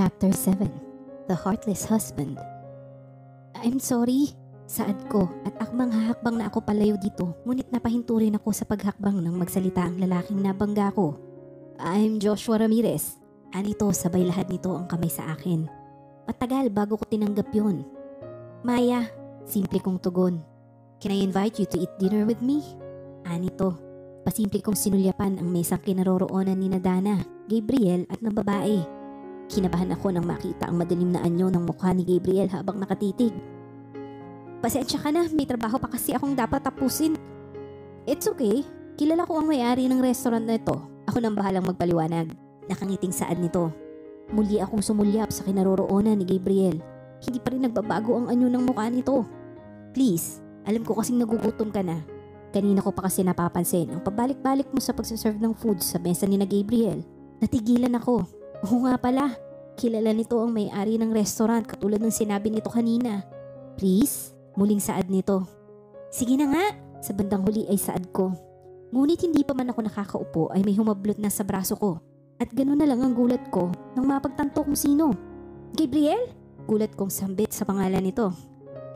Chapter 7 The Heartless Husband I'm sorry, saad ko at akmang hahakbang na ako palayo dito ngunit napahinto rin ako sa paghakbang ng magsalita ang lalaking nabangga ko. I'm Joshua Ramirez. Anito sabay lahat nito ang kamay sa akin. Matagal bago ko tinanggap yun. Maya, simple kong tugon. Can I invite you to eat dinner with me? Anito, pasimple kong sinulyapan ang mesang kinaroroonan ni Nadana, Gabriel at ng babae. Kinabahan ako nang makita ang madilim na anyo ng mukha ni Gabriel habang nakatitig. Pasensya ka na, may trabaho pa kasi akong dapat tapusin. It's okay, kilala ko ang may-ari ng restaurant na ito. Ako nang bahalang magpaliwanag. Nakangiting saad nito. Muli akong sumulyap sa kinaroroonan ni Gabriel. Hindi pa rin nagbabago ang anyo ng mukha nito. Please, alam ko kasing nagugutom ka na. Kanina ko pa kasi napapansin ang pabalik-balik mo sa pagsaserve ng food sa mesa ni na Gabriel. Natigilan ako. Oo nga pala, kilala nito ang may-ari ng restaurant katulad ng sinabi nito kanina. Please, Muling saad nito. Sige na nga, sa bandang huli ay saad ko. Ngunit hindi pa man ako nakakaupo ay may humablot na sa braso ko. At gano'n na lang ang gulat ko nang mapagtanto kung sino. Gabriel? Gulat kong sambit sa pangalan nito.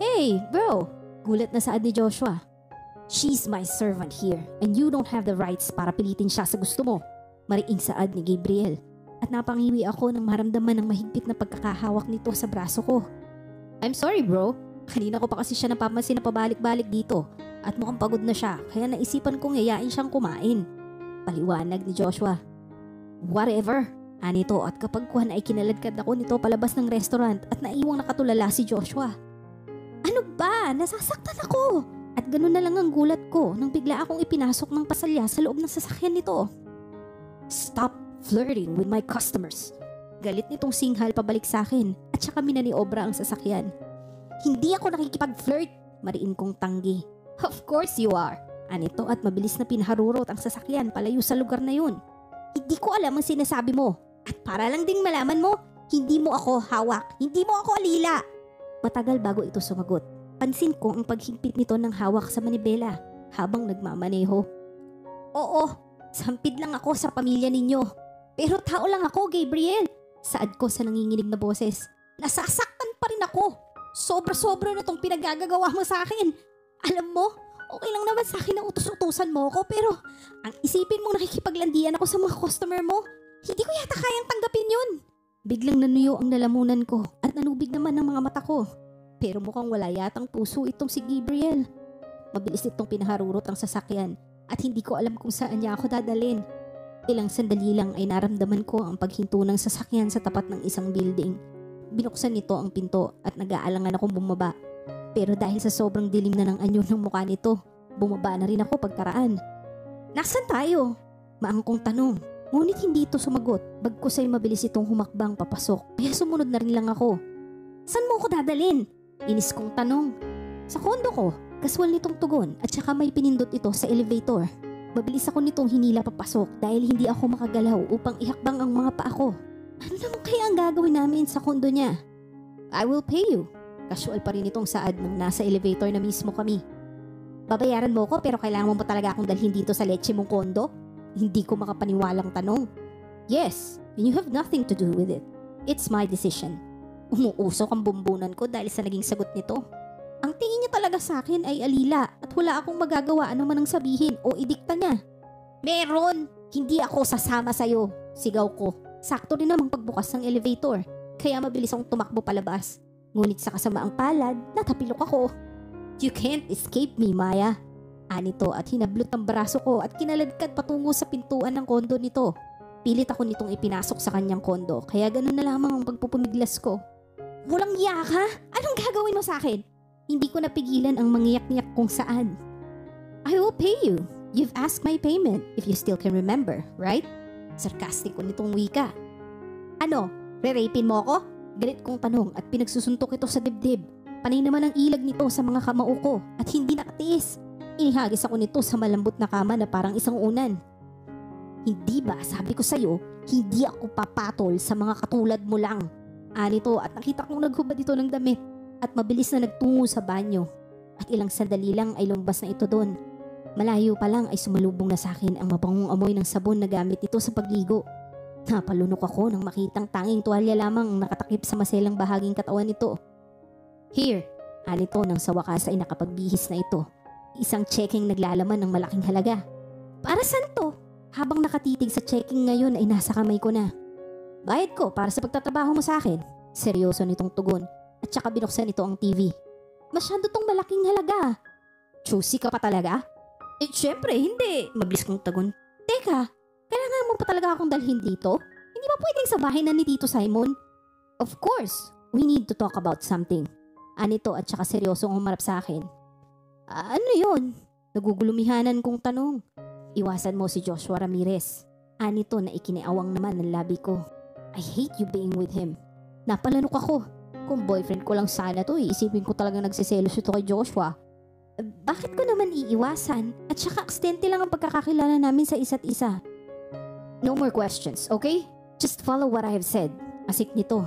Hey, bro! Gulat na saad ni Joshua. She's my servant here and you don't have the rights para pilitin siya sa gusto mo. Mariing saad ni Gabriel. At napangiwi ako nang maramdaman ng mahigpit na pagkakahawak nito sa braso ko. I'm sorry bro, Kanina ko pa kasi siya napapansin na pabalik-balik dito at mukhang pagod na siya kaya naisipan kong yayain siyang kumain. Paliwanag ni Joshua. Whatever, anito at kapag kuhan ay kinaladkad ako nito palabas ng restaurant at naiwang nakatulala si Joshua. Ano ba? Nasasaktan ako! At ganun na lang ang gulat ko nang bigla akong ipinasok ng pasalya sa loob ng sasakyan nito. Stop flirting with my customers. Galit nitong singhal pabalik sa akin at saka minaniobra ang sasakyan. Hindi ako nakikipag-flirt, mariin kong tanggi. Of course you are. Anito at mabilis na pinaharurot ang sasakyan palayo sa lugar na yun. Hindi ko alam ang sinasabi mo. At para lang ding malaman mo, hindi mo ako hawak, hindi mo ako alila. Matagal bago ito sumagot. Pansin ko ang paghigpit nito ng hawak sa manibela habang nagmamaneho. Oo, sampid lang ako sa pamilya ninyo. Pero tao lang ako, Gabriel. Saad ko sa nanginginig na boses. Nasasaktan pa rin ako. Sobra-sobra na tong pinagagagawa mo sa akin. Alam mo, okay lang naman sa akin na utos-utusan mo ako pero ang isipin mong nakikipaglandian ako sa mga customer mo, hindi ko yata kayang tanggapin yun. Biglang nanuyo ang lalamunan ko at nanubig naman ang mga mata ko. Pero mukhang wala yatang puso itong si Gabriel. Mabilis itong pinaharurot ang sasakyan at hindi ko alam kung saan niya ako dadalin. Ilang sandali lang ay naramdaman ko ang paghinto ng sasakyan sa tapat ng isang building binuksan nito ang pinto at nag-aalangan akong bumaba. Pero dahil sa sobrang dilim na ng anyo ng mukha nito, bumaba na rin ako pagkaraan. Nasaan tayo? Maangkong tanong. Ngunit hindi ito sumagot. Bagkus ay mabilis itong humakbang papasok. Kaya sumunod na rin lang ako. San mo ko dadalin? Inis kong tanong. Sa kondo ko. Kaswal nitong tugon at saka may pinindot ito sa elevator. Mabilis ako nitong hinila papasok dahil hindi ako makagalaw upang ihakbang ang mga paa ko. Ano naman kaya ang gagawin namin sa kondo niya? I will pay you. Casual pa rin itong saad nung nasa elevator na mismo kami. Babayaran mo ko pero kailangan mo ba talaga akong dalhin dito sa leche mong kondo? Hindi ko makapaniwalang tanong. Yes, and you have nothing to do with it. It's my decision. Umuusok ang bumbunan ko dahil sa naging sagot nito. Ang tingin niya talaga sa akin ay alila at wala akong magagawa ano man ang sabihin o idikta niya. Meron! Hindi ako sasama sa'yo, sigaw ko Sakto rin namang pagbukas ng elevator, kaya mabilis akong tumakbo palabas. Ngunit sa kasamaang palad, natapilok ako. You can't escape me, Maya. Anito at hinablot ang braso ko at kinaladkad patungo sa pintuan ng kondo nito. Pilit ako nitong ipinasok sa kanyang kondo, kaya ganun na lamang ang pagpupumiglas ko. Walang iya ka? Anong gagawin mo sa akin? Hindi ko napigilan ang mangiyak-ngiyak kung saan. I will pay you. You've asked my payment if you still can remember, right? Sarkastik ko nitong wika. Ano, re-rapin mo ako? Galit kong tanong at pinagsusuntok ito sa dibdib. Panay naman ang ilag nito sa mga kamao ko at hindi nakatiis. Inihagis ako nito sa malambot na kama na parang isang unan. Hindi ba sabi ko sa'yo, hindi ako papatol sa mga katulad mo lang. Anito at nakita kong naghubad ito ng damit at mabilis na nagtungo sa banyo. At ilang sandali lang ay lumbas na ito doon Malayo pa lang ay sumalubong na sa akin ang mapangong amoy ng sabon na gamit ito sa pagligo. Napalunok ako nang makitang tanging tuwalya lamang ang nakatakip sa maselang bahaging katawan nito. Here, anito nang sa wakas ay nakapagbihis na ito. Isang checking naglalaman ng malaking halaga. Para saan to? Habang nakatitig sa checking ngayon ay nasa kamay ko na. Bayad ko para sa pagtatrabaho mo sa akin. Seryoso nitong tugon at saka binuksan ito ang TV. Masyado tong malaking halaga. Choosy ka pa talaga? Eh, syempre, hindi. Mabilis kong tagon. Teka, kailangan mo pa talaga akong dalhin dito? Hindi ba pwedeng sa bahay na ni Tito Simon? Of course, we need to talk about something. Anito at saka seryosong humarap sa akin. ano yon? Nagugulumihanan kong tanong. Iwasan mo si Joshua Ramirez. Anito na ikiniawang naman ng labi ko. I hate you being with him. Napalanok ako. Kung boyfriend ko lang sana to, iisipin ko talaga nagsiselos ito kay Joshua. Bakit ko naman iiwasan? At saka aksidente lang ang pagkakakilala namin sa isa't isa. No more questions, okay? Just follow what I have said. Asik nito.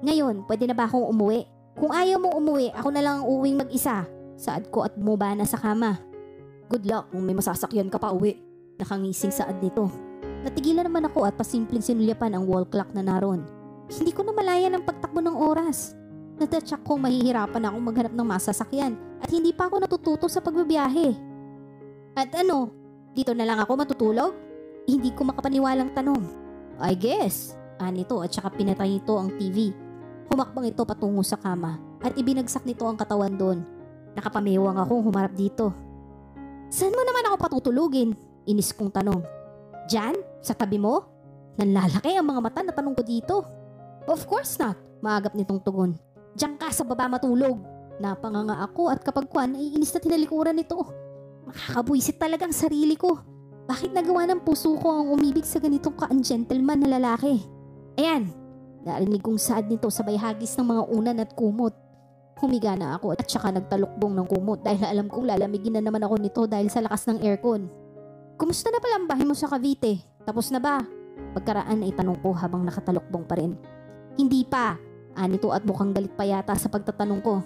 Ngayon, pwede na ba akong umuwi? Kung ayaw mo umuwi, ako na lang ang uwing mag-isa. Saad ko at bumaba na sa kama. Good luck kung may masasakyan ka pa uwi. Nakangising saad nito. Natigilan naman ako at pasimpleng sinulyapan ang wall clock na naroon. Hindi ko na malaya ng pagtakbo ng oras. Natatsak kong mahihirapan akong maghanap ng masasakyan at hindi pa ako natututo sa pagbabiyahe. At ano, dito na lang ako matutulog? Hindi ko makapaniwalang tanong. I guess. Anito at saka pinatay nito ang TV. Humakbang ito patungo sa kama at ibinagsak nito ang katawan doon. Nakapamewang akong humarap dito. Saan mo naman ako patutulugin? Inis kong tanong. Diyan? Sa tabi mo? Nanlalaki ang mga mata na tanong ko dito. Of course not, maagap nitong tugon. Diyan ka sa baba matulog. Napanganga ako at kapag kwan ay inis na tinalikuran nito. Makakabuisit talaga ang sarili ko. Bakit nagawa ng puso ko ang umibig sa ganitong ka-gentleman na lalaki? Ayan, narinig kong saad nito sabay hagis ng mga unan at kumot. Humiga na ako at saka nagtalukbong ng kumot dahil alam kong lalamigin na naman ako nito dahil sa lakas ng aircon. Kumusta na pala ang bahay mo sa Cavite? Tapos na ba? Pagkaraan ay tanong ko habang nakatalukbong pa rin. Hindi pa, Anito at mukhang galit pa yata sa pagtatanong ko.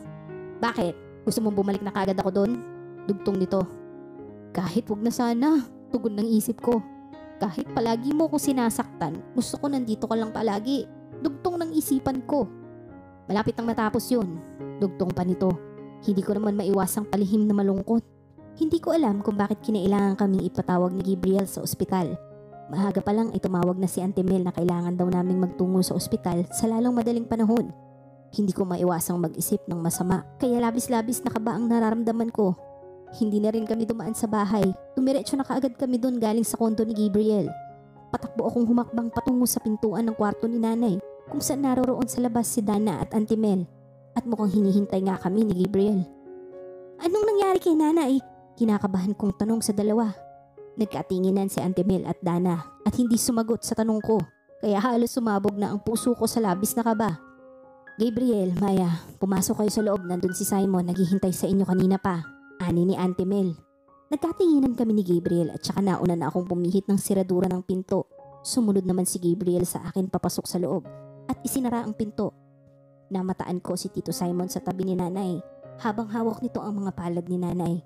Bakit? Gusto mong bumalik na kagad ako doon? Dugtong nito. Kahit wag na sana, tugon ng isip ko. Kahit palagi mo ko sinasaktan, gusto ko nandito ka lang palagi. Dugtong ng isipan ko. Malapit nang matapos yun. Dugtong pa nito. Hindi ko naman maiwasang palihim na malungkot. Hindi ko alam kung bakit kinailangan kaming ipatawag ni Gabriel sa ospital. Maaga pa lang ay tumawag na si Auntie Mel na kailangan daw naming magtungo sa ospital sa lalong madaling panahon. Hindi ko maiwasang mag-isip ng masama kaya labis-labis na kaba ang nararamdaman ko. Hindi na rin kami dumaan sa bahay. Tumiretso na kaagad kami doon galing sa kondo ni Gabriel. Patakbo akong humakbang patungo sa pintuan ng kwarto ni nanay kung saan naroroon sa labas si Dana at Auntie Mel. At mukhang hinihintay nga kami ni Gabriel. Anong nangyari kay nanay? Kinakabahan kong tanong sa dalawa. Nagkatinginan si Auntie Mel at Dana at hindi sumagot sa tanong ko kaya halos sumabog na ang puso ko sa labis na kaba. Gabriel, Maya, pumasok kayo sa loob nandun si Simon naghihintay sa inyo kanina pa. Ani ni Auntie Mel. Nagkatinginan kami ni Gabriel at saka nauna na akong pumihit ng siradura ng pinto. Sumunod naman si Gabriel sa akin papasok sa loob at isinara ang pinto. Namataan ko si Tito Simon sa tabi ni nanay habang hawak nito ang mga palad ni nanay.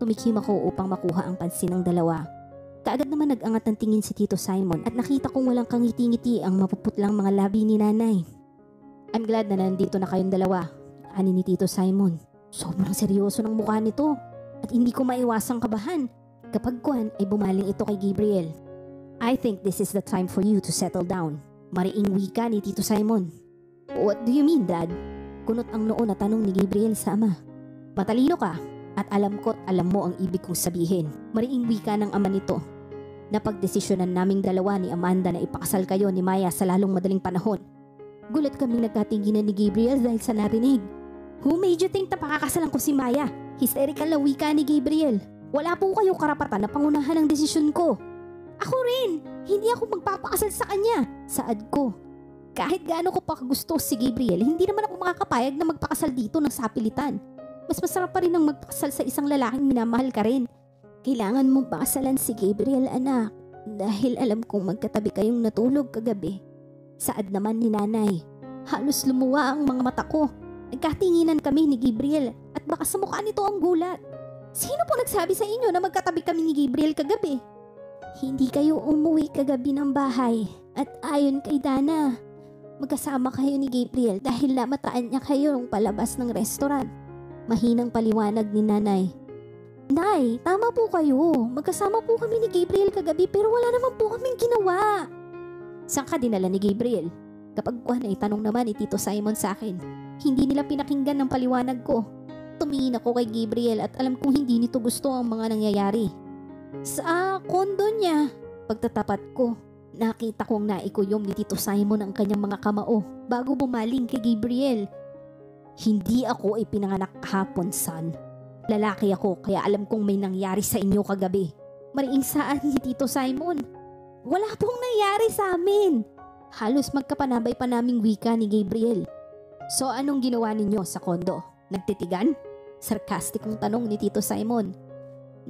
Tumikim ako upang makuha ang pansin ng dalawa. Kaagad naman nag-angat ng tingin si Tito Simon at nakita kong walang kangiti-ngiti ang mapuputlang mga labi ni nanay. I'm glad na nandito na kayong dalawa, ani ni Tito Simon. Sobrang seryoso ng mukha nito at hindi ko maiwasang kabahan kapag kuhan ay bumaling ito kay Gabriel. I think this is the time for you to settle down. Mariing wika ni Tito Simon. What do you mean, Dad? Kunot ang noon na tanong ni Gabriel sa ama. Matalino ka, at alam ko't alam mo ang ibig kong sabihin. Mariing wika ng ama nito. Napagdesisyonan naming dalawa ni Amanda na ipakasal kayo ni Maya sa lalong madaling panahon. Gulat kaming nagkatinginan ni Gabriel dahil sa narinig. Who made you think na pakakasalan ko si Maya? Hysterical na wika ni Gabriel. Wala po kayong karapatan na pangunahan ang desisyon ko. Ako rin! Hindi ako magpapakasal sa kanya! Saad ko. Kahit gaano ko pa gusto si Gabriel, hindi naman ako makakapayag na magpakasal dito ng sapilitan mas masarap pa rin ang magpakasal sa isang lalaking minamahal ka rin. Kailangan mong pakasalan si Gabriel anak dahil alam kong magkatabi kayong natulog kagabi. Saad naman ni nanay. Halos lumuwa ang mga mata ko. Nagkatinginan kami ni Gabriel at baka sa mukha nito ang gulat. Sino po nagsabi sa inyo na magkatabi kami ni Gabriel kagabi? Hindi kayo umuwi kagabi ng bahay at ayon kay Dana, magkasama kayo ni Gabriel dahil namataan niya kayo ng palabas ng restaurant. Mahinang paliwanag ni nanay. Nay, tama po kayo. Magkasama po kami ni Gabriel kagabi pero wala naman po kaming ginawa. Saan ka dinala ni Gabriel? Kapag kuha na itanong naman ni Tito Simon sa akin, hindi nila pinakinggan ng paliwanag ko. Tumingin ako kay Gabriel at alam kong hindi nito gusto ang mga nangyayari. Sa kondo niya, pagtatapat ko, nakita kong naikuyom ni Tito Simon ang kanyang mga kamao bago bumaling kay Gabriel. Hindi ako ipinanganak kahapon, son. Lalaki ako kaya alam kong may nangyari sa inyo kagabi. Mariing saan ni Tito Simon? Wala pong nangyari sa amin. Halos magkapanabay pa naming wika ni Gabriel. So anong ginawa ninyo sa kondo? Nagtitigan? Sarkastikong tanong ni Tito Simon.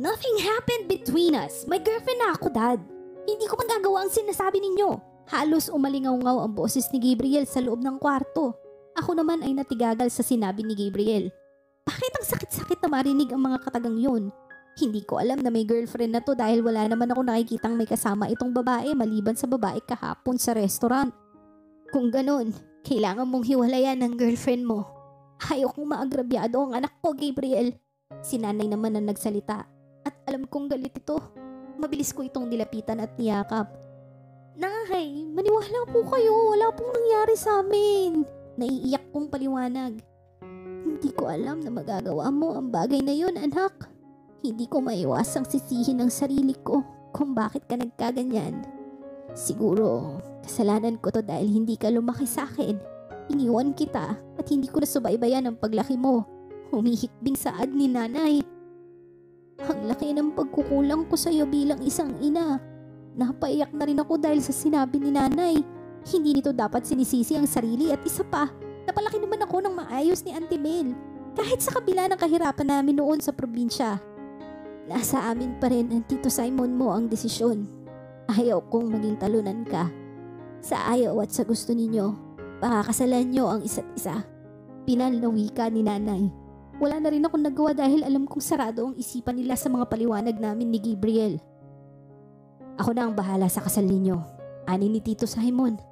Nothing happened between us. My girlfriend na ako, Dad. Hindi ko magagawa ang sinasabi ninyo. Halos umalingaw-ngaw ang boses ni Gabriel sa loob ng kwarto. Ako naman ay natigagal sa sinabi ni Gabriel. Bakit ang sakit-sakit na marinig ang mga katagang yun? Hindi ko alam na may girlfriend na to dahil wala naman ako nakikitang may kasama itong babae maliban sa babae kahapon sa restaurant. Kung ganun, kailangan mong hiwalayan ng girlfriend mo. Ayokong maagrabyado ang anak ko, Gabriel. Si nanay naman ang nagsalita. At alam kong galit ito. Mabilis ko itong nilapitan at niyakap. Nay, maniwala po kayo. Wala pong nangyari sa amin. Naiiyak kong paliwanag. Hindi ko alam na magagawa mo ang bagay na yun, anak. Hindi ko maiwasang sisihin ang sarili ko kung bakit ka nagkaganyan. Siguro, kasalanan ko to dahil hindi ka lumaki sa akin. Iniwan kita at hindi ko nasubaybayan ang paglaki mo. Humihikbing saad ni nanay. Ang laki ng pagkukulang ko sa iyo bilang isang ina. Napaiyak na rin ako dahil sa sinabi ni nanay. Hindi nito dapat sinisisi ang sarili at isa pa, napalaki naman ako ng maayos ni Auntie Mel. Kahit sa kabila ng kahirapan namin noon sa probinsya. Nasa amin pa rin ang Tito Simon mo ang desisyon. Ayaw kong maging talunan ka. Sa ayaw at sa gusto ninyo, pakakasalan nyo ang isa't isa. Pinal na wika ni nanay. Wala na rin akong nagawa dahil alam kong sarado ang isipan nila sa mga paliwanag namin ni Gabriel. Ako na ang bahala sa kasal ninyo. Ani ni Tito Simon.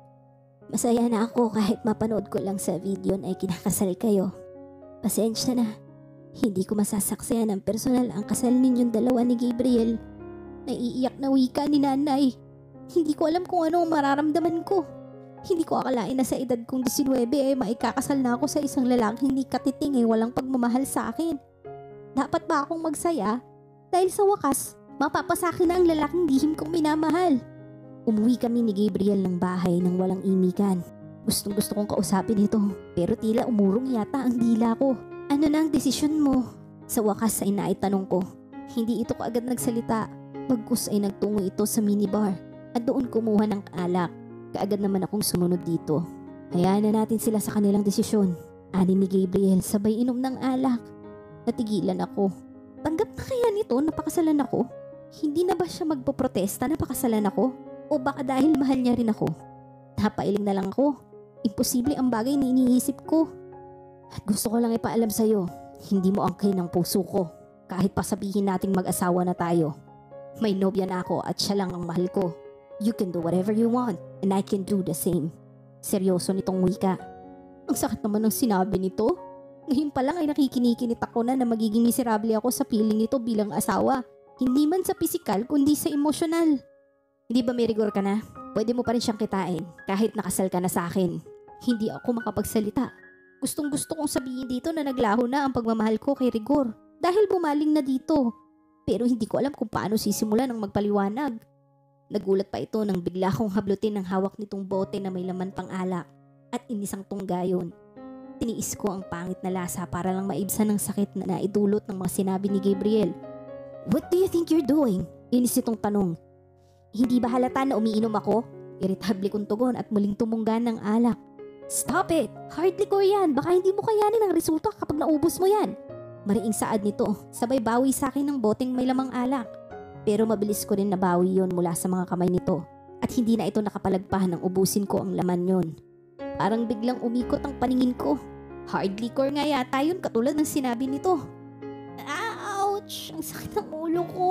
Masaya na ako kahit mapanood ko lang sa video na kinakasal kayo. Pasensya na. Hindi ko masasaksiyan ng personal ang kasal ninyong dalawa ni Gabriel. Naiiyak na wika ni nanay. Hindi ko alam kung ano ang mararamdaman ko. Hindi ko akalain na sa edad kong 19 ay maikakasal na ako sa isang lalaking hindi katiting ay walang pagmamahal sa akin. Dapat ba akong magsaya? Dahil sa wakas, mapapasakin na ang lalaking lihim kong minamahal. Umuwi kami ni Gabriel ng bahay nang walang imikan. Gustong gusto kong kausapin ito, pero tila umurong yata ang dila ko. Ano na ang desisyon mo? Sa wakas ay naitanong ko. Hindi ito kaagad nagsalita. Bagkus ay nagtungo ito sa minibar at doon kumuha ng alak. Kaagad naman akong sumunod dito. Hayaan na natin sila sa kanilang desisyon. Ani ni Gabriel sabay inom ng alak. Natigilan ako. Tanggap na kaya nito napakasalan ako? Hindi na ba siya magpoprotesta na pakasalan ako? O baka dahil mahal niya rin ako? Napailing na lang ako. Imposible ang bagay na iniisip ko. At gusto ko lang ipaalam sa'yo, hindi mo angkay ng puso ko. Kahit pa sabihin nating mag-asawa na tayo. May nobya na ako at siya lang ang mahal ko. You can do whatever you want and I can do the same. Seryoso nitong wika. Ang sakit naman ng sinabi nito. Ngayon pa lang ay nakikinikinit ako na na magiging miserable ako sa feeling nito bilang asawa. Hindi man sa pisikal kundi sa emosyonal. Hindi ba may rigor ka na? Pwede mo pa rin siyang kitain kahit nakasal ka na sa akin. Hindi ako makapagsalita. Gustong gusto kong sabihin dito na naglaho na ang pagmamahal ko kay Rigor dahil bumaling na dito. Pero hindi ko alam kung paano sisimulan ang magpaliwanag. Nagulat pa ito nang bigla kong hablutin ng hawak nitong bote na may laman pang alak at inisang tunggayon. Tiniis ko ang pangit na lasa para lang maibsan ng sakit na naidulot ng mga sinabi ni Gabriel. What do you think you're doing? Inis itong tanong. Hindi ba halata na umiinom ako? Irritable kong tugon at muling tumunggan ng alak. Stop it! Hard liquor yan! Baka hindi mo kayanin ang resulta kapag naubos mo yan. Mariing saad nito, sabay bawi sa akin ng boteng may lamang alak. Pero mabilis ko rin nabawi yon mula sa mga kamay nito at hindi na ito nakapalagpahan ng ubusin ko ang laman yon. Parang biglang umikot ang paningin ko. Hard liquor nga yata yun katulad ng sinabi nito. Ouch! Ang sakit ng ulo ko.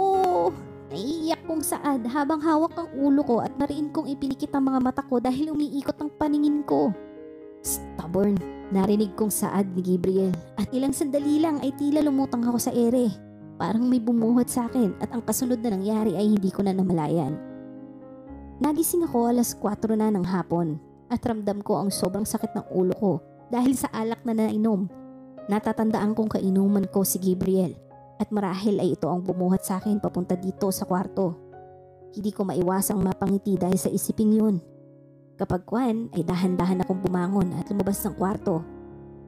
Naiiyak kong saad habang hawak ang ulo ko at nariin kong ipinikit ang mga mata ko dahil umiikot ang paningin ko. Stubborn, narinig kong saad ni Gabriel at ilang sandali lang ay tila lumutang ako sa ere. Parang may bumuhat sa akin at ang kasunod na nangyari ay hindi ko na namalayan. Nagising ako alas 4 na ng hapon at ramdam ko ang sobrang sakit ng ulo ko dahil sa alak na nainom. Natatandaan kong kainuman ko si Gabriel at marahil ay ito ang bumuhat sa akin papunta dito sa kwarto. Hindi ko maiwasang mapangiti dahil sa isiping yun. Kapag kwan ay dahan-dahan akong bumangon at lumabas ng kwarto.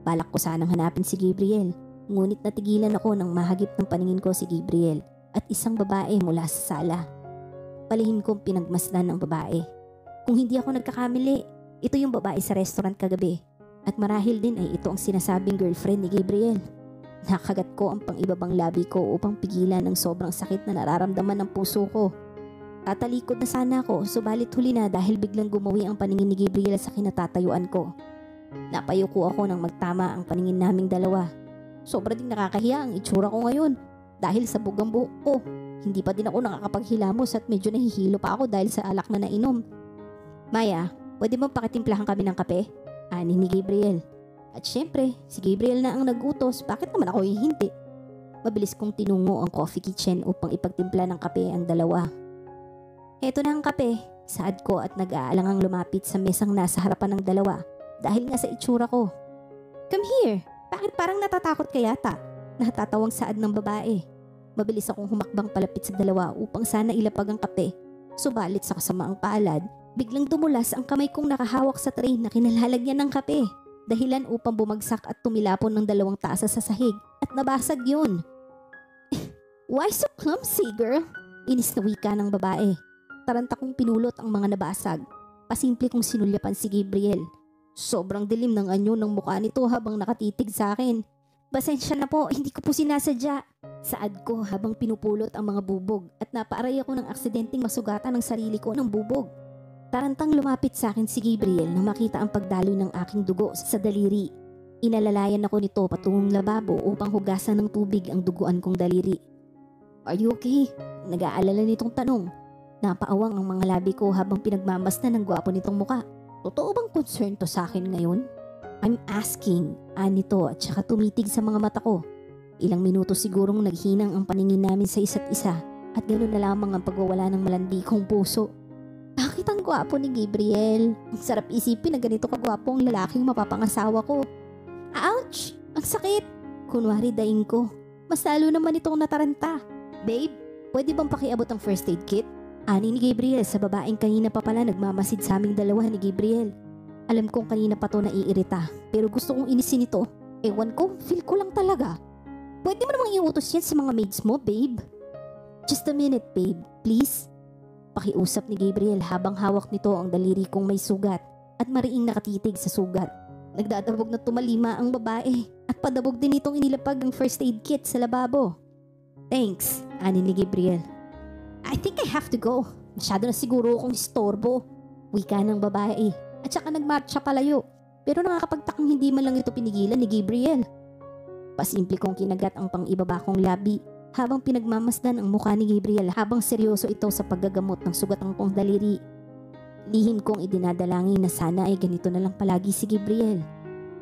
Balak ko sanang hanapin si Gabriel, ngunit natigilan ako nang mahagip ng paningin ko si Gabriel at isang babae mula sa sala. Palihim kong pinagmasdan ng babae. Kung hindi ako nagkakamili, ito yung babae sa restaurant kagabi at marahil din ay ito ang sinasabing girlfriend ni Gabriel. Nakagat ko ang pang-ibabang labi ko upang pigilan ang sobrang sakit na nararamdaman ng puso ko. Tatalikod na sana ako subalit huli na dahil biglang gumawi ang paningin ni Gabriel sa kinatatayuan ko. Napayuko ako nang magtama ang paningin naming dalawa. Sobra ding nakakahiya ang itsura ko ngayon dahil sa bugang buhok ko. Hindi pa din ako nakakapaghilamos at medyo nahihilo pa ako dahil sa alak na nainom. Maya, pwede mo pakitimplahan kami ng kape? Ani ni Gabriel. At syempre, si Gabriel na ang nagutos, bakit naman ako hihinti? Mabilis kong tinungo ang coffee kitchen upang ipagtimpla ng kape ang dalawa. Heto na ang kape, saad ko at nag-aalangang lumapit sa mesang nasa harapan ng dalawa dahil nga sa itsura ko. Come here, bakit parang natatakot ka yata? Natatawang saad ng babae. Mabilis akong humakbang palapit sa dalawa upang sana ilapag ang kape. Subalit sa kasamaang palad, biglang dumulas ang kamay kong nakahawak sa tray na kinalalagyan ng kape dahilan upang bumagsak at tumilapon ng dalawang tasa sa sahig at nabasag yun. Why so clumsy, girl? Inis na wika ng babae. Taranta kong pinulot ang mga nabasag. Pasimple kong sinulyapan si Gabriel. Sobrang dilim ng anyo ng mukha nito habang nakatitig sa akin. Basensya na po, hindi ko po sinasadya. Saad ko habang pinupulot ang mga bubog at napaaray ako ng aksidenteng masugatan ng sarili ko ng bubog. Tarantang lumapit sa akin si Gabriel nang makita ang pagdaloy ng aking dugo sa daliri. Inalalayan ako nito patungong lababo upang hugasan ng tubig ang duguan kong daliri. Are you okay? Nag-aalala nitong tanong. Napaawang ang mga labi ko habang pinagmamasdan ng gwapo nitong muka. Totoo bang concern to sa akin ngayon? I'm asking, anito at saka tumitig sa mga mata ko. Ilang minuto sigurong naghinang ang paningin namin sa isa't isa at ganoon na lamang ang pagwawala ng malandi kong puso. Bakit ang gwapo ni Gabriel? Ang sarap isipin na ganito kagwapo ang lalaking mapapangasawa ko. Ouch! Ang sakit! Kunwari daing ko. Mas lalo naman itong nataranta. Babe, pwede bang pakiabot ang first aid kit? Ani ni Gabriel sa babaeng kanina pa pala nagmamasid sa aming dalawa ni Gabriel. Alam kong kanina pa to naiirita pero gusto kong inisin ito. Ewan ko, feel ko lang talaga. Pwede mo namang iutos yan sa mga maids mo, babe. Just a minute, babe. Please. Pakiusap ni Gabriel habang hawak nito ang daliri kong may sugat at mariing nakatitig sa sugat. Nagdadabog na tumalima ang babae at padabog din itong inilapag ang first aid kit sa lababo. Thanks, ani ni Gabriel. I think I have to go. Masyado na siguro akong istorbo. Wika ng babae at saka nagmarcha palayo. Pero nakakapagtakang hindi man lang ito pinigilan ni Gabriel. Pasimple kong kinagat ang pang-ibaba kong labi habang pinagmamasdan ang mukha ni Gabriel habang seryoso ito sa paggagamot ng sugatang kong daliri. Lihim kong idinadalangin na sana ay ganito na lang palagi si Gabriel.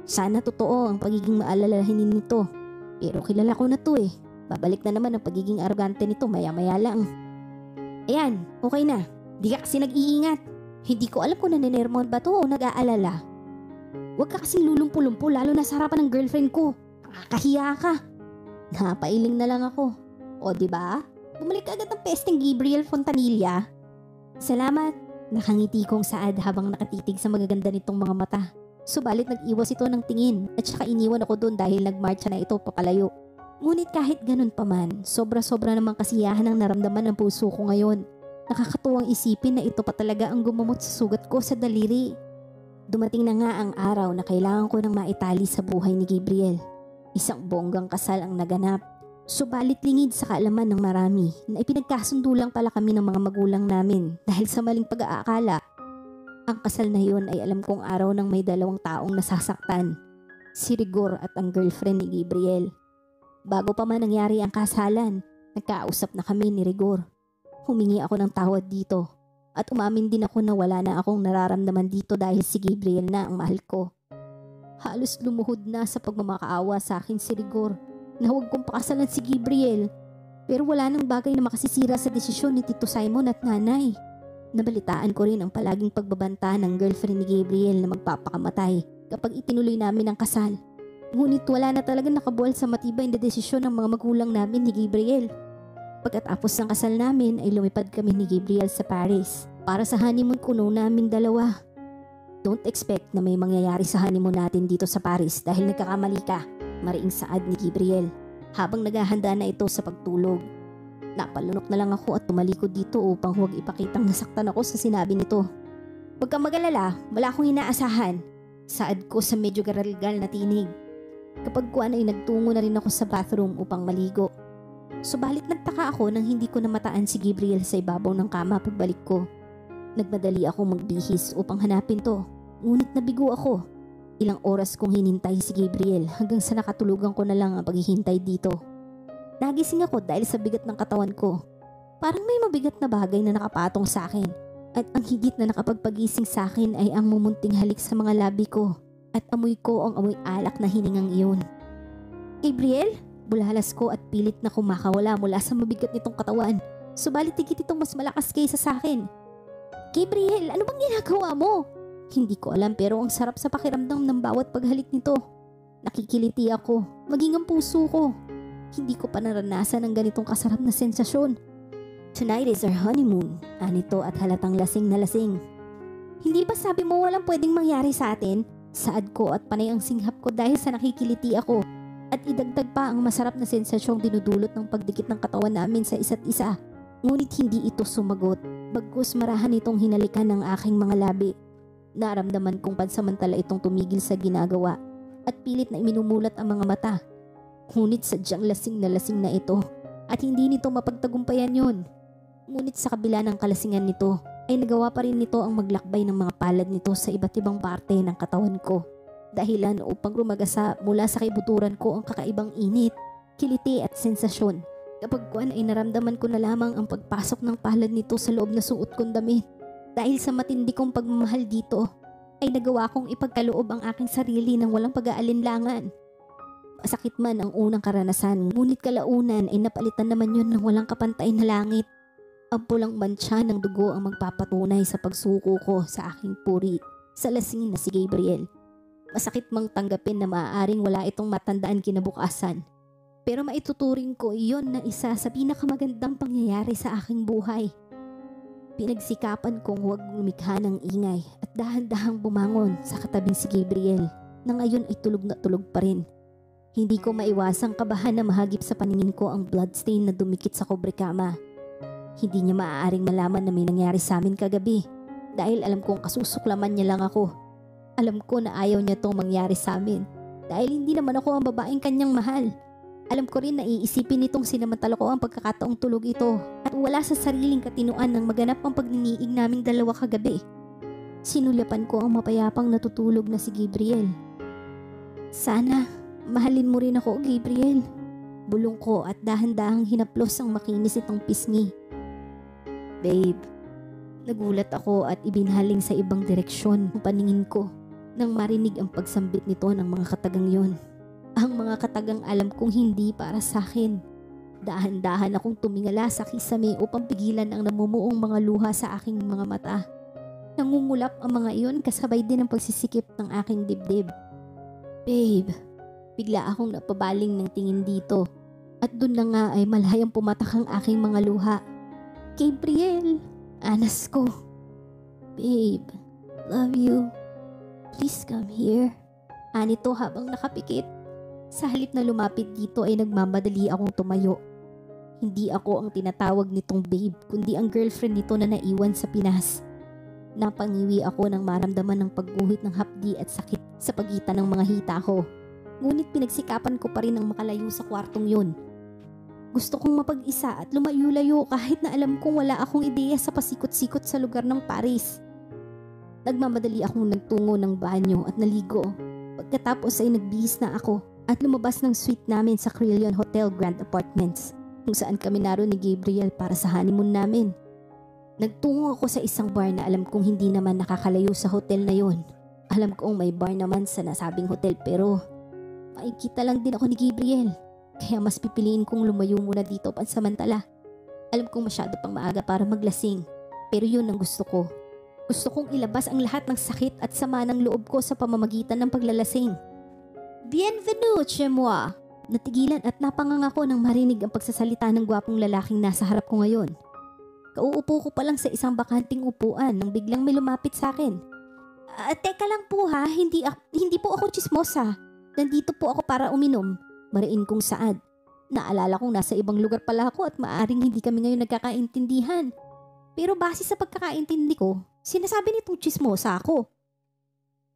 Sana totoo ang pagiging maalalahanin nito. Pero kilala ko na to eh. Babalik na naman ang pagiging arrogante nito maya-maya lang. Ayan, okay na. Di ka kasi nag-iingat. Hindi ko alam kung naninermon ba to o nag-aalala. Huwag ka kasing lulumpo-lumpo lalo na sa harapan ng girlfriend ko. Nakakahiya ka. Napailing na lang ako. O di ba? Bumalik agad ng pesting Gabriel Fontanilla. Salamat. Nakangiti kong saad habang nakatitig sa magaganda nitong mga mata. Subalit nag-iwas ito ng tingin at saka iniwan ako doon dahil nagmarcha na ito papalayo. Ngunit kahit ganun pa man, sobra-sobra namang kasiyahan ang naramdaman ng puso ko ngayon. Nakakatuwang isipin na ito pa talaga ang gumamot sa sugat ko sa daliri. Dumating na nga ang araw na kailangan ko nang maitali sa buhay ni Gabriel. Isang bonggang kasal ang naganap. Subalit lingid sa kaalaman ng marami na ipinagkasundo lang pala kami ng mga magulang namin dahil sa maling pag-aakala. Ang kasal na yun ay alam kong araw ng may dalawang taong nasasaktan. Si Rigor at ang girlfriend ni Gabriel. Bago pa man nangyari ang kasalan, nagkausap na kami ni Rigor. Humingi ako ng tawad dito at umamin din ako na wala na akong nararamdaman dito dahil si Gabriel na ang mahal ko. Halos lumuhod na sa pagmamakaawa sa akin si Rigor na huwag kong pakasalan si Gabriel. Pero wala nang bagay na makasisira sa desisyon ni Tito Simon at nanay. Nabalitaan ko rin ang palaging pagbabanta ng girlfriend ni Gabriel na magpapakamatay kapag itinuloy namin ang kasal. Ngunit wala na talaga nakabuwal sa matibay na desisyon ng mga magulang namin ni Gabriel. Pagkatapos ng kasal namin ay lumipad kami ni Gabriel sa Paris para sa honeymoon kuno namin dalawa. Don't expect na may mangyayari sa honeymoon natin dito sa Paris dahil nagkakamali ka, mariing saad ni Gabriel habang naghahanda na ito sa pagtulog. Napalunok na lang ako at tumalikod dito upang huwag ipakitang nasaktan ako sa sinabi nito. Huwag kang magalala, wala akong inaasahan. Saad ko sa medyo garalgal na tinig. Kapag kuan ay nagtungo na rin ako sa bathroom upang maligo. Subalit nagtaka ako nang hindi ko namataan si Gabriel sa ibabaw ng kama pagbalik ko. Nagmadali ako magbihis upang hanapin to. Ngunit nabigo ako. Ilang oras kong hinintay si Gabriel hanggang sa nakatulugan ko na lang ang paghihintay dito. Nagising ako dahil sa bigat ng katawan ko. Parang may mabigat na bagay na nakapatong sa akin. At ang higit na nakapagpagising sa akin ay ang mumunting halik sa mga labi ko. At amoy ko ang amoy alak na hiningang iyon. Gabriel? Bulalas ko at pilit na kumakawala mula sa mabigat nitong katawan. Subalit tigit itong mas malakas kaysa sa akin. Gabriel, ano bang ginagawa mo? Hindi ko alam pero ang sarap sa pakiramdam ng bawat paghalik nito. Nakikiliti ako, maging ang puso ko. Hindi ko pa naranasan ang ganitong kasarap na sensasyon. Tonight is our honeymoon, anito at halatang lasing na lasing. Hindi ba sabi mo walang pwedeng mangyari sa atin? Saad ko at panay ang singhap ko dahil sa nakikiliti ako at idagdag pa ang masarap na sensasyong dinudulot ng pagdikit ng katawan namin sa isa't isa. Ngunit hindi ito sumagot, bagkus marahan itong hinalikan ng aking mga labi. Naramdaman kong pansamantala itong tumigil sa ginagawa at pilit na iminumulat ang mga mata. Ngunit sadyang lasing na lasing na ito at hindi nito mapagtagumpayan yon. Ngunit sa kabila ng kalasingan nito ay nagawa pa rin nito ang maglakbay ng mga palad nito sa iba't ibang parte ng katawan ko dahilan upang rumagasa mula sa kaibuturan ko ang kakaibang init, kiliti at sensasyon. Kapag kuan ay naramdaman ko na lamang ang pagpasok ng palad nito sa loob na suot kong damit. Dahil sa matindi kong pagmamahal dito, ay nagawa kong ipagkaloob ang aking sarili ng walang pag-aalinlangan. Masakit man ang unang karanasan, ngunit kalaunan ay napalitan naman yun ng walang kapantay na langit. Ang pulang mancha ng dugo ang magpapatunay sa pagsuko ko sa aking puri sa lasing na si Gabriel. Masakit mang tanggapin na maaaring wala itong matandaan kinabukasan. Pero maituturing ko iyon na isa sa pinakamagandang pangyayari sa aking buhay. Pinagsikapan kong huwag lumikha ng ingay at dahan-dahang bumangon sa katabing si Gabriel na ngayon ay tulog na tulog pa rin. Hindi ko maiwasang kabahan na mahagip sa paningin ko ang bloodstain na dumikit sa kobrekama. Hindi niya maaaring malaman na may nangyari sa amin kagabi dahil alam kong kasusuklaman niya lang ako alam ko na ayaw niya tong mangyari sa amin dahil hindi naman ako ang babaeng kanyang mahal. Alam ko rin na iisipin nitong sinamantala ko ang pagkakataong tulog ito at wala sa sariling katinuan ng maganap ang pagniniig naming dalawa kagabi. Sinulapan ko ang mapayapang natutulog na si Gabriel. Sana, mahalin mo rin ako, Gabriel. Bulong ko at dahan-dahang hinaplos ang makinis itong pisngi. Babe, nagulat ako at ibinhaling sa ibang direksyon ang paningin ko nang marinig ang pagsambit nito ng mga katagang yon. Ang mga katagang alam kong hindi para sa akin. Dahan-dahan akong tumingala sa kisame upang pigilan ang namumuong mga luha sa aking mga mata. Nangungulap ang mga iyon kasabay din ang pagsisikip ng aking dibdib. Babe, bigla akong napabaling ng tingin dito. At doon na nga ay malayang pumatak ang aking mga luha. Gabriel, anas ko. Babe, love you. Please come here. Anito habang nakapikit. Sa halip na lumapit dito ay nagmamadali akong tumayo. Hindi ako ang tinatawag nitong babe kundi ang girlfriend nito na naiwan sa Pinas. Napangiwi ako nang maramdaman ng pagguhit ng hapdi at sakit sa pagitan ng mga hita ko. Ngunit pinagsikapan ko pa rin ang makalayo sa kwartong yun. Gusto kong mapag-isa at lumayo-layo kahit na alam kong wala akong ideya sa pasikot-sikot sa lugar ng Paris. Nagmamadali akong nagtungo ng banyo at naligo. Pagkatapos ay nagbihis na ako at lumabas ng suite namin sa Crillion Hotel Grand Apartments. kung saan kami naroon ni Gabriel para sa honeymoon namin. Nagtungo ako sa isang bar na alam kong hindi naman nakakalayo sa hotel na yon. Alam kong may bar naman sa nasabing hotel pero makikita lang din ako ni Gabriel. Kaya mas pipiliin kong lumayo muna dito pansamantala. Alam kong masyado pang maaga para maglasing. Pero yun ang gusto ko. Gusto kong ilabas ang lahat ng sakit at sama ng loob ko sa pamamagitan ng paglalasing. Bienvenue chez moi! Natigilan at napangangako nang marinig ang pagsasalita ng gwapong lalaking nasa harap ko ngayon. Kauupo ko pa lang sa isang bakanting upuan nang biglang may lumapit sa akin. Uh, teka lang po ha, hindi, uh, hindi po ako chismosa. Nandito po ako para uminom. Mariin kong saad. Naalala kong nasa ibang lugar pala ako at maaring hindi kami ngayon nagkakaintindihan. Pero base sa pagkakaintindi ko, sinasabi nitong chismosa ako.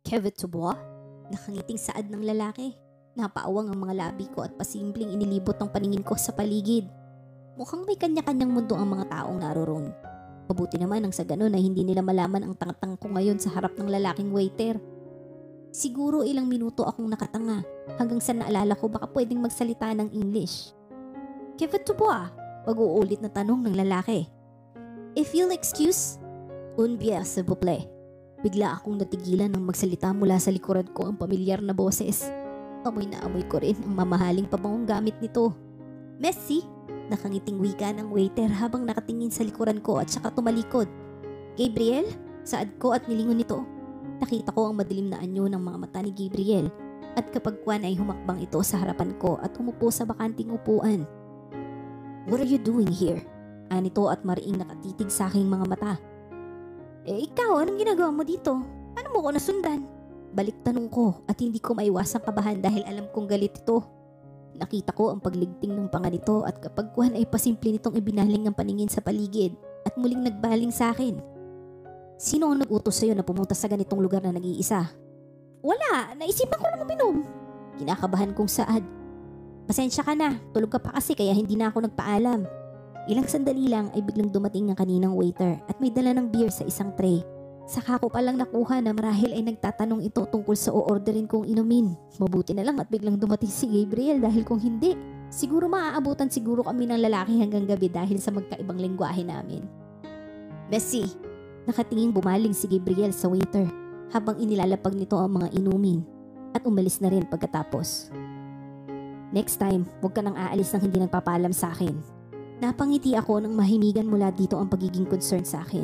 Kevin Tubois? Nakangiting saad ng lalaki. Napaawang ang mga labi ko at pasimpleng inilibot ng paningin ko sa paligid. Mukhang may kanya-kanyang mundo ang mga taong naroon. Mabuti naman ang sa ganun na hindi nila malaman ang tangatang ko ngayon sa harap ng lalaking waiter. Siguro ilang minuto akong nakatanga hanggang sa naalala ko baka pwedeng magsalita ng English. Kevin Dubois, pag-uulit na tanong ng lalaki. If you'll excuse, un bière s'il vous plaît. Bigla akong natigilan nang magsalita mula sa likuran ko ang pamilyar na boses. Amoy na amoy ko rin ang mamahaling pabangong gamit nito. Messi, Nakangiting wika ng waiter habang nakatingin sa likuran ko at saka tumalikod. Gabriel? Saad ko at nilingon nito. Nakita ko ang madilim na anyo ng mga mata ni Gabriel at kapag kwan ay humakbang ito sa harapan ko at umupo sa bakanting upuan. What are you doing here? Anito at mariing nakatitig sa aking mga mata. Eh ikaw, anong ginagawa mo dito? Ano mo ko nasundan? Balik tanong ko at hindi ko maiwasang kabahan dahil alam kong galit ito. Nakita ko ang pagligting ng panga nito at kapag kuhan ay pasimple nitong ibinaling ang paningin sa paligid at muling nagbaling sa akin. Sino ang nag-utos sa'yo na pumunta sa ganitong lugar na nag-iisa? Wala, naisipan ko lang uminom. Kinakabahan kong saad. Pasensya ka na, tulog ka pa kasi kaya hindi na ako nagpaalam. Ilang sandali lang ay biglang dumating ang kaninang waiter at may dala ng beer sa isang tray Saka ko palang nakuha na marahil ay nagtatanong ito tungkol sa o-orderin kong inumin. Mabuti na lang at biglang dumating si Gabriel dahil kung hindi, siguro maaabutan siguro kami ng lalaki hanggang gabi dahil sa magkaibang lingwahe namin. Bessie, nakatingin bumaling si Gabriel sa waiter habang inilalapag nito ang mga inumin at umalis na rin pagkatapos. Next time, huwag ka nang aalis nang hindi nagpapaalam sa akin. Napangiti ako nang mahimigan mula dito ang pagiging concern sa akin.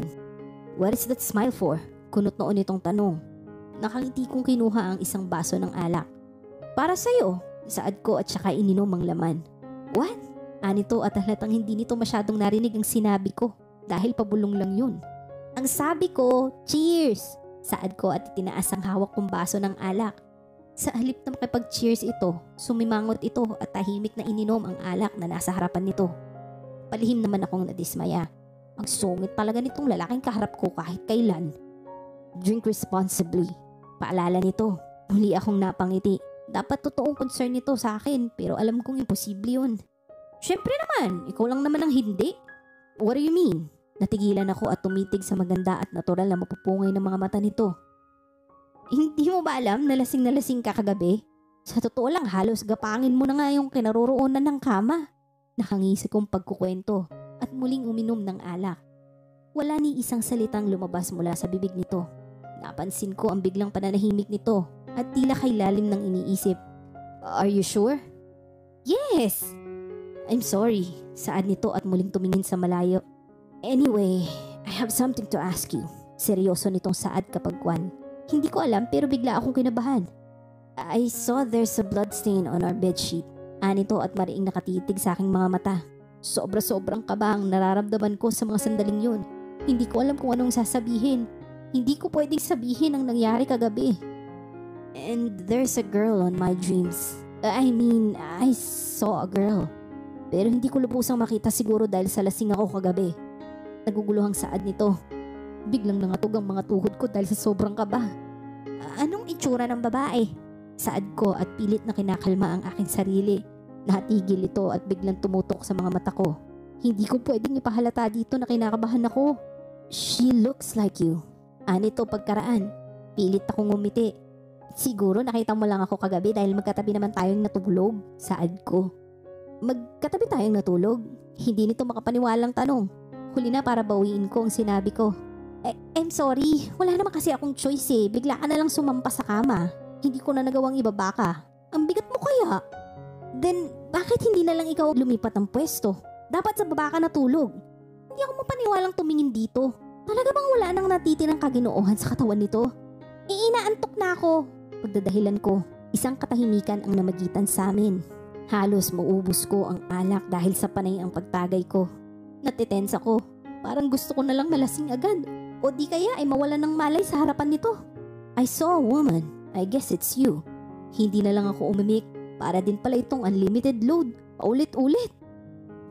What is that smile for? Kunot noon itong tanong. Nakangiti kong kinuha ang isang baso ng alak. Para sa'yo, saad ko at saka ininom ang laman. What? Anito at halatang hindi nito masyadong narinig ang sinabi ko dahil pabulong lang yun. Ang sabi ko, cheers! Saad ko at itinaas ang hawak kong baso ng alak. Sa halip na makipag-cheers ito, sumimangot ito at tahimik na ininom ang alak na nasa harapan nito. Palihim naman akong nadismaya ang sungit talaga nitong lalaking kaharap ko kahit kailan. Drink responsibly. Paalala nito. Muli akong napangiti. Dapat totoong concern nito sa akin pero alam kong imposible yun. Siyempre naman, ikaw lang naman ang hindi. What do you mean? Natigilan ako at tumitig sa maganda at natural na mapupungay ng mga mata nito. Hindi mo ba alam na lasing na lasing ka kagabi? Sa totoo lang halos gapangin mo na nga yung kinaroroonan ng kama. Nakangisi kong pagkukwento at muling uminom ng alak. Wala ni isang salitang lumabas mula sa bibig nito. Napansin ko ang biglang pananahimik nito at tila kay lalim ng iniisip. Are you sure? Yes! I'm sorry, saad nito at muling tumingin sa malayo. Anyway, I have something to ask you. Seryoso nitong saad kapag kwan. Hindi ko alam pero bigla akong kinabahan. I saw there's a blood stain on our bedsheet. Anito at mariing nakatitig sa aking mga mata. Sobra-sobrang kaba ang nararamdaman ko sa mga sandaling yun. Hindi ko alam kung anong sasabihin. Hindi ko pwedeng sabihin ang nangyari kagabi. And there's a girl on my dreams. I mean, I saw a girl. Pero hindi ko lubusang makita siguro dahil sa lasing ako kagabi. Naguguluhang saad nito. Biglang nangatog ang mga tuhod ko dahil sa sobrang kaba. Anong itsura ng babae? Saad ko at pilit na kinakalma ang aking sarili Natigil ito at biglang tumutok sa mga mata ko. Hindi ko pwedeng ipahalata dito na kinakabahan ako. She looks like you. Anito pagkaraan. Pilit akong umiti. Siguro nakita mo lang ako kagabi dahil magkatabi naman tayong natulog. Saad ko. Magkatabi tayong natulog. Hindi nito makapaniwalang tanong. Huli na para bawiin ko ang sinabi ko. Eh, I'm sorry. Wala naman kasi akong choice eh. Bigla ka na lang sumampa sa kama. Hindi ko na nagawang ibaba ka. Ang bigat mo kaya. Then, bakit hindi na lang ikaw lumipat ng pwesto? Dapat sa baba ka natulog. Hindi ako mapaniwalang tumingin dito. Talaga bang wala nang natitirang kaginoohan sa katawan nito? Iinaantok na ako. Pagdadahilan ko, isang katahimikan ang namagitan sa amin. Halos maubos ko ang alak dahil sa panay ang pagtagay ko. Natitense ako. Parang gusto ko na lang malasing agad. O di kaya ay mawalan ng malay sa harapan nito. I saw a woman. I guess it's you. Hindi na lang ako umimik para din pala itong unlimited load. Paulit-ulit.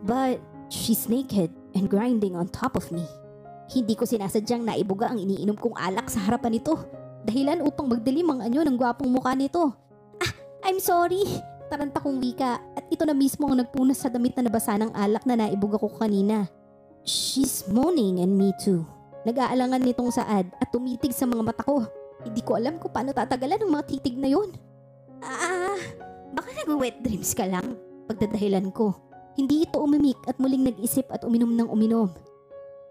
But she's naked and grinding on top of me. Hindi ko sinasadyang naibuga ang iniinom kong alak sa harapan nito. Dahilan upang magdilim ang anyo ng gwapong mukha nito. Ah, I'm sorry. Taranta kong wika at ito na mismo ang nagpunas sa damit na nabasa ng alak na naibuga ko kanina. She's moaning and me too. Nag-aalangan nitong saad at tumitig sa mga mata ko. Hindi ko alam kung paano tatagalan ang mga titig na yon. Ah, baka nag-wet dreams ka lang. Pagdadahilan ko. Hindi ito umimik at muling nag-isip at uminom ng uminom.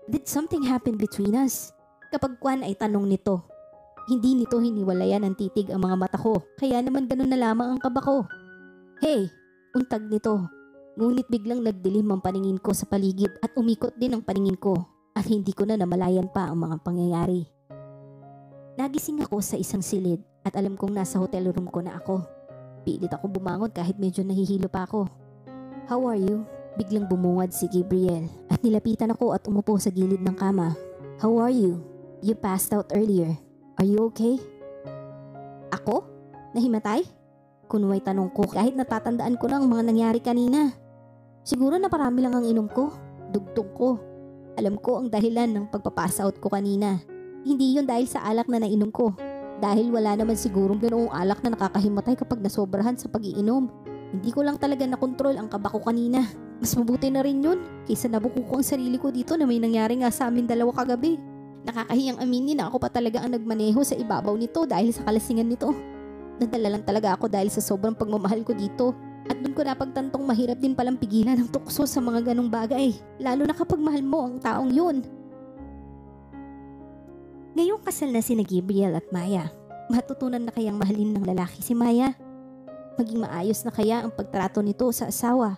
Did something happen between us? Kapag kwan ay tanong nito. Hindi nito hiniwalayan ng titig ang mga mata ko, kaya naman ganun na lamang ang kaba ko. Hey, untag nito. Ngunit biglang nagdilim ang paningin ko sa paligid at umikot din ang paningin ko at hindi ko na namalayan pa ang mga pangyayari. Nagising ako sa isang silid at alam kong nasa hotel room ko na ako. Pilit ako bumangon kahit medyo nahihilo pa ako. How are you? Biglang bumungad si Gabriel at nilapitan ako at umupo sa gilid ng kama. How are you? You passed out earlier. Are you okay? Ako? Nahimatay? Kunway tanong ko kahit natatandaan ko ang mga nangyari kanina. Siguro na parami lang ang inom ko. Dugtong ko. Alam ko ang dahilan ng pagpapass out ko kanina. Hindi yun dahil sa alak na nainom ko. Dahil wala naman sigurong ganoong alak na nakakahimatay kapag nasobrahan sa pag-iinom. Hindi ko lang talaga nakontrol ang kaba ko kanina. Mas mabuti na rin yun kaysa nabuko ko ang sarili ko dito na may nangyari nga sa amin dalawa kagabi. Nakakahiyang aminin na ako pa talaga ang nagmaneho sa ibabaw nito dahil sa kalasingan nito. Nadala lang talaga ako dahil sa sobrang pagmamahal ko dito. At doon ko napagtantong mahirap din palang pigilan ang tukso sa mga ganong bagay. Lalo na kapag mahal mo ang taong yun. Ngayong kasal na si Gabriel at Maya, matutunan na kayang mahalin ng lalaki si Maya? Maging maayos na kaya ang pagtrato nito sa asawa